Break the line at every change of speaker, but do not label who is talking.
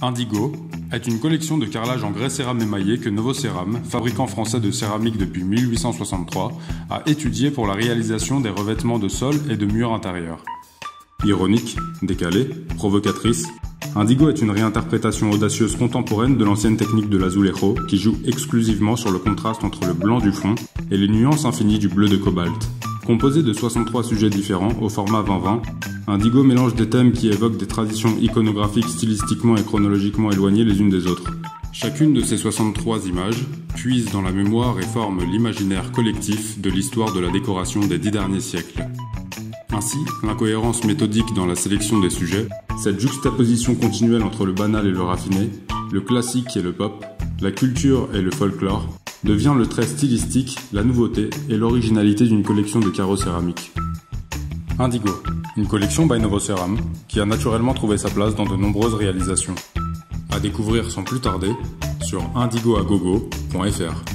Indigo est une collection de carrelage en grès cérame émaillé que Novoceram, fabricant français de céramique depuis 1863, a étudié pour la réalisation des revêtements de sol et de murs intérieurs. Ironique, décalée, provocatrice, Indigo est une réinterprétation audacieuse contemporaine de l'ancienne technique de l'azulejo qui joue exclusivement sur le contraste entre le blanc du fond et les nuances infinies du bleu de cobalt. Composé de 63 sujets différents au format 2020, Indigo mélange des thèmes qui évoquent des traditions iconographiques stylistiquement et chronologiquement éloignées les unes des autres. Chacune de ces 63 images puise dans la mémoire et forme l'imaginaire collectif de l'histoire de la décoration des dix derniers siècles. Ainsi, l'incohérence méthodique dans la sélection des sujets, cette juxtaposition continuelle entre le banal et le raffiné, le classique et le pop, la culture et le folklore, devient le trait stylistique, la nouveauté et l'originalité d'une collection de carreaux céramiques. Indigo, une collection by Novoceram qui a naturellement trouvé sa place dans de nombreuses réalisations. À découvrir sans plus tarder sur indigoagogo.fr.